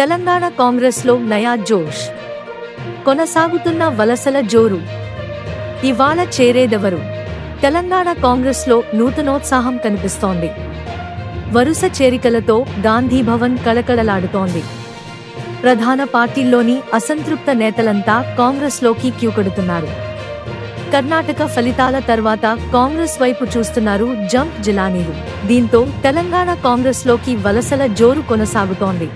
తెలంగాణ కాంగ్రెస్లో నయా జోష్. కొనసాగుతున్న వలసల జోరు. ఇవాళ చేరేదెవరు? తెలంగాణ కాంగ్రెస్లో నూతనోత్సాహం కనిపిస్తోంది. వరుస చేరికలతో గాంధీభవన్ కళకళలాడుతోంది. ప్రధాన పార్టీల్లోని అసంతృప్త నేతలంతా కాంగ్రెస్లోకి క్యూకడుతున్నారు. కర్ణాటక ఫలితాల తర్వాత కాంగ్రెస్ వైపు చూస్తున్నారు జంప్ జిలానీలు. దీంతో తెలంగాణ కాంగ్రెస్లోకి వలసల జోరు కొనసాగుతోంది.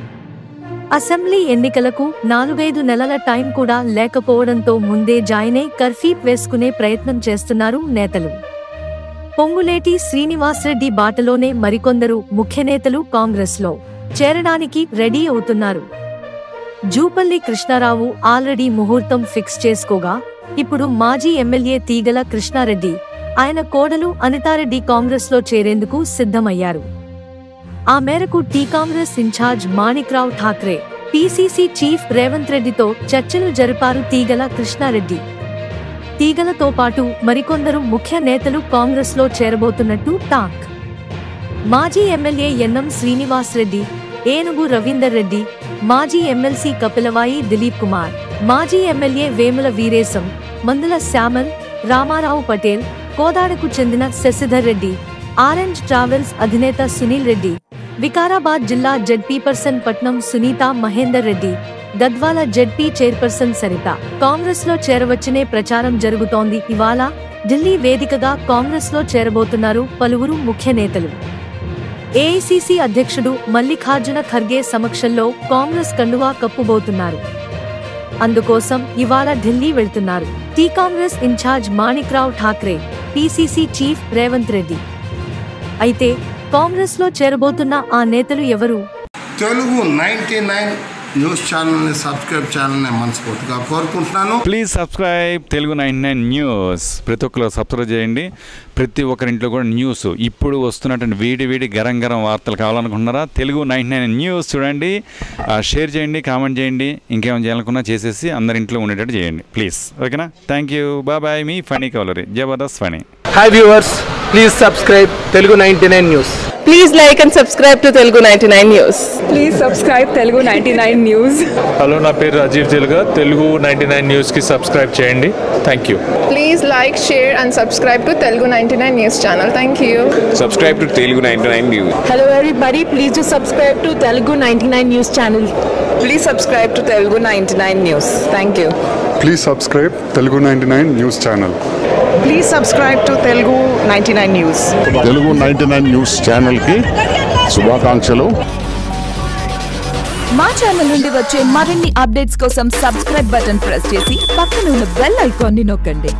అసెంబ్లీ ఎన్నికలకు నాలుగైదు నెలల టైం కూడా లేకపోవడంతో ముందే జాయినై కర్ఫీప్ వేసుకునే ప్రయత్నం చేస్తున్నారు నేతలు. పొంగులేటి శ్రీనివాసరెడ్డి బాటలోనే మరికొందరు ముఖ్య నేతలు కాంగ్రెస్లో చేరడానికి రెడీ అవుతున్నారు. జూపల్లి కృష్ణారావు ఆల్రెడీ ముహూర్తం ఫిక్స్ చేసుకోగా ఇప్పుడు మాజీ ఎమ్మెల్యే తీగల కృష్ణారెడ్డి ఆయన కోడలు అనితారెడ్డి కాంగ్రెస్లో చేరేందుకు సిద్ధమయ్యారు. ఆ మేరకు T Congress incharge Manikrao Thackeray PCC chief Revanth రెడ్డితో చర్చలు జరిపారు తీగల కృష్ణారెడ్డి. తీగలతో పాటు మరికొందరు ముఖ్య నేతలు కాంగ్రెస్లో చేరబోతున్నట్టు టాక్. మాజీ ఎమ్మెల్యే ఎన్నం శ్రీనివాస్ రెడ్డి ఏనుగు రవీందర్ రెడ్డి మాజీ ఎమ్మెల్సీ కపిలవాయి దిలీప్ కుమార్ మాజీ ఎమ్మెల్యే వేముల వీరేశం మందుల శ్యామల్ రామారావు పటేల్ కోదాడకు చెందిన శశిధర్ రెడ్డి ఆరెంజ్ ట్రావెల్స్ అధినేత సునీల్ రెడ్డి. వికారాబాద్ జిల్లా ZP person Patnam Sunitha Mahender Reddy Gadwal ZP chairperson Saritha. కాంగ్రెస్లో చేరవచ్చనే ప్రచారం జరుగుతోంది. ఇవాళ ఢిల్లీ వేదికగా కాంగ్రెస్లో చేరబోతున్నారు పలువురు ముఖ్య నేతలు. ఏఐసిసి అధ్యక్షుడు మల్లికార్జున ఖర్గే సమక్షంలో కాంగ్రెస్ కండువా కప్పుబోతున్నారు. అందుకోసం ఇవాళ ఢిల్లీ వెళ్తున్నారు. T Congress incharge Manikrao Thackeray PCC chief Revanth Reddy. అయితే కాంగ్రెస్లో చేరబోతున్న ఆ నేతలు ఎవరు? తెలుగు నైంటీ నైన్ న్యూస్ ఛానల్ని సబ్స్క్రైబ్ చేయాలని మనస్ఫూర్తిగా కోరుకుంటున్నాను. Please subscribe Telugu nine nine news. ప్రతి ఒక్కరు సబ్స్క్రైబ్ చేయండి. ప్రతి ఒక్కరింట్లో కూడా న్యూస్ ఇప్పుడు వస్తున్నటువంటి వేడి వేడి గరం గరం వార్తలు కావాలనుకుంటున్నారా? తెలుగు నైన్ నైన్ న్యూస్ చూడండి. షేర్ చేయండి కామెంట్ చేయండి. ఇంకేమైనా చేయాలనుకున్నా చేసేసి అందరి ఇంట్లో ఉండేటట్టు చేయండి. ప్లీజ్ ఓకేనా? థ్యాంక్ యూ బాయ్ మీ funny కవలరీ Jabardasth Phani. Hi viewers please subscribe Telugu ninety nine news please like and subscribe to Telugu ninety nine news please subscribe Telugu ninety nine news hello నా పేరు రాజీవ్ జిల్గా. Telugu ninety nine న్యూస్కి subscribe చేయండి. Thank you please like share and subscribe to Telugu ninety nine news channel thank you subscribe to Telugu ninety nine news hello very everybody please to subscribe to Telugu ninety nine news channel please subscribe to Telugu ninety nine news thank you please subscribe Telugu ninety nine news channel please subscribe to Telugu ninety nine news Telugu ninety nine news ఛానల్కి శుభాకాంక్షలు. మా channel నుండి వచ్చే మరిన్ని updates కోసం subscribe button press చేసి పక్కన ఉన్న బెల్ ఐకాన్ని నొక్కండి.